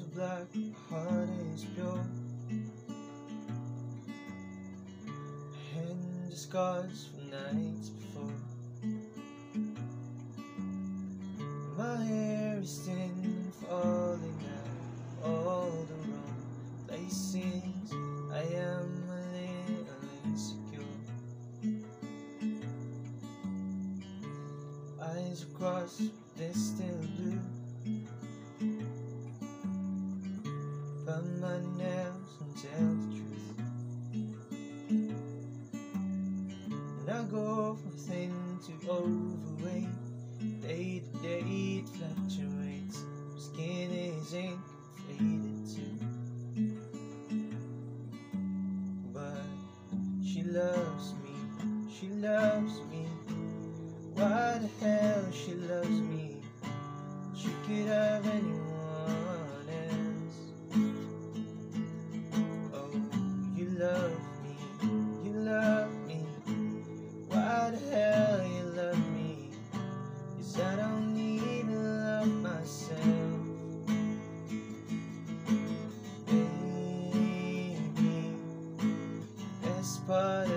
of black, heart is pure. Hand is scars from nights before. My hair is thin and falling out all the wrong places. I am a little insecure. Eyes across, but they're still blue. But my nails can tell the truth. And I go from thin to overweight. Day to day it fluctuates. My skin is ink faded too. But she loves me, she loves me. Why the hell she loves The hell you love me? Cause I don't even love myself. Baby, best part